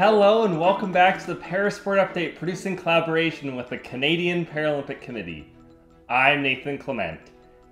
Hello and welcome back to the Parasport Update produced in collaboration with the Canadian Paralympic Committee. I'm Nathan Clement.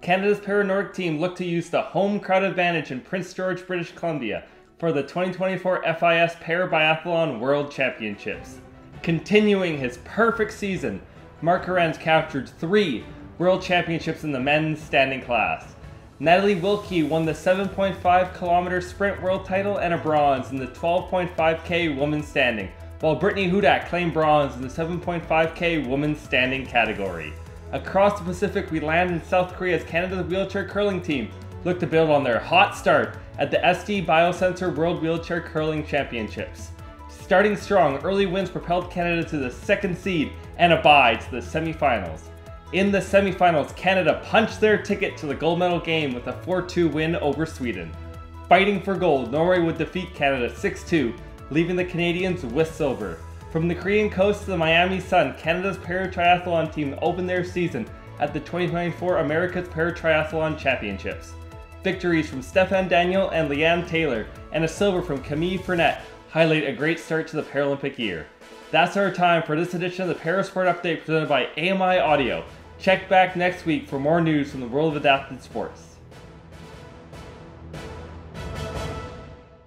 Canada's Paranordic team looked to use the home crowd advantage in Prince George, British Columbia for the 2024 FIS Parabiathlon World Championships. Continuing his perfect season, Mark Arendz captured three World Championships in the men's standing class. Natalie Wilkie won the 7.5 kilometer sprint world title and a bronze in the 12.5k women's standing, while Brittany Hudak claimed bronze in the 7.5k women's standing category. Across the Pacific, we land in South Korea as Canada's wheelchair curling team look to build on their hot start at the SD Biosensor World Wheelchair Curling Championships. Starting strong, early wins propelled Canada to the second seed and a bye to the semifinals. In the semifinals, Canada punched their ticket to the gold medal game with a 4-2 win over Sweden. Fighting for gold, Norway would defeat Canada 6-2, leaving the Canadians with silver. From the Korean coast to the Miami Sun, Canada's para-triathlon team opened their season at the 2024 America's Para-Triathlon Championships. Victories from Stefan Daniel and Leanne Taylor, and a silver from Kamylle Frenette highlight a great start to the Paralympic year. That's our time for this edition of the Parasport Update presented by AMI Audio. Check back next week for more news from the world of adapted sports.